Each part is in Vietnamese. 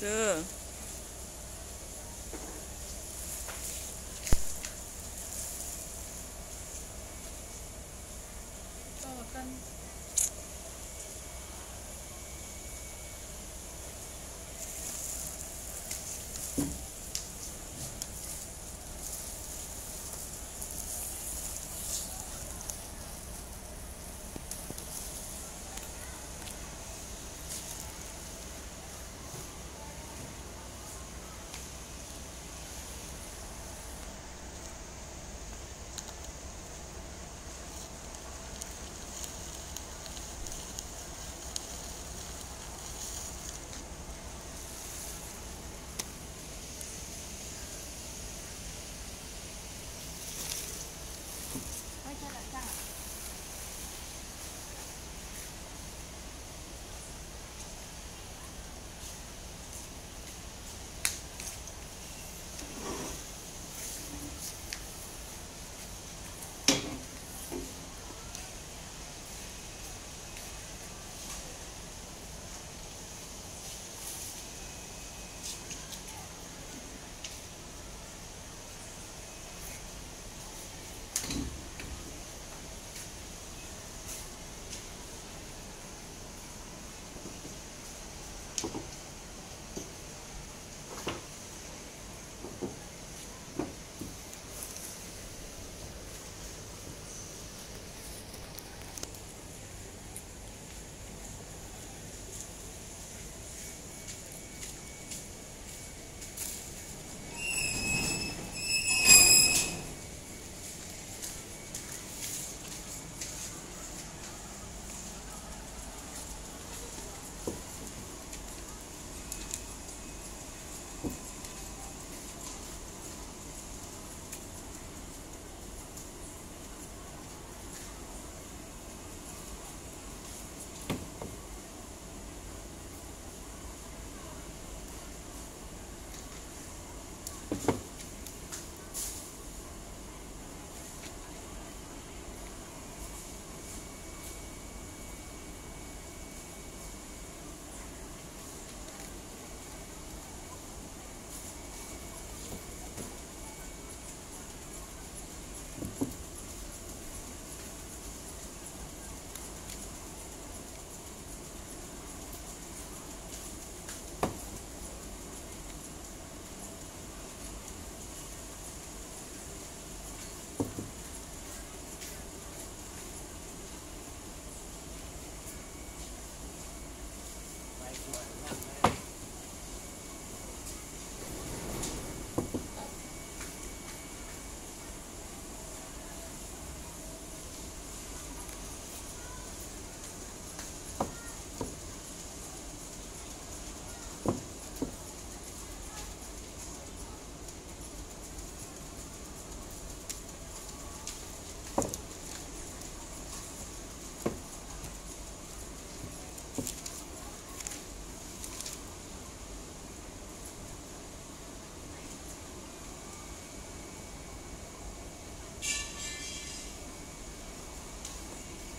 ừ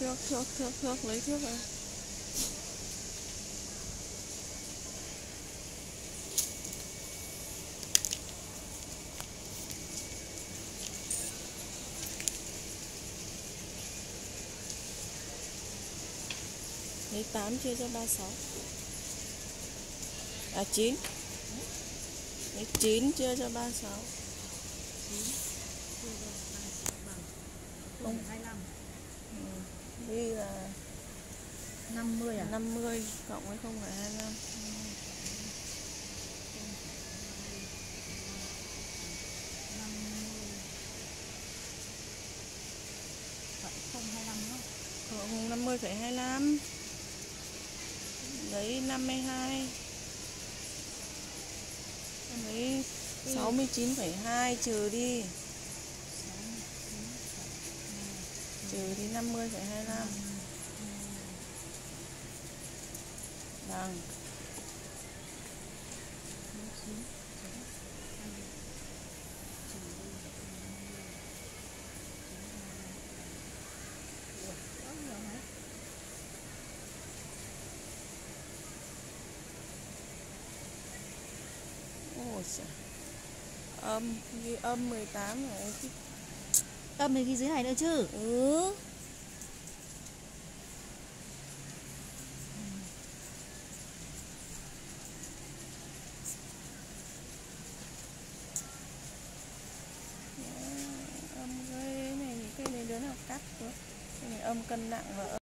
thước thước thước thước lấy thước rồi lấy 8 chia cho 36 à 9 lấy 9 chia cho 36 không hai mươi đi là năm mươi à? 50 cộng với 0,25 không hai mươi nữa cộng 50,25 lấy 52 lấy 69,2 trừ đi trừ đi 50,25 bằng vâng. Ôi trời. Âm ghi âm 18 này chứ âm thì ghi dưới này nữa chứ Ừ. Âm cái này cái này đứa nào cắt cái này âm cân nặng và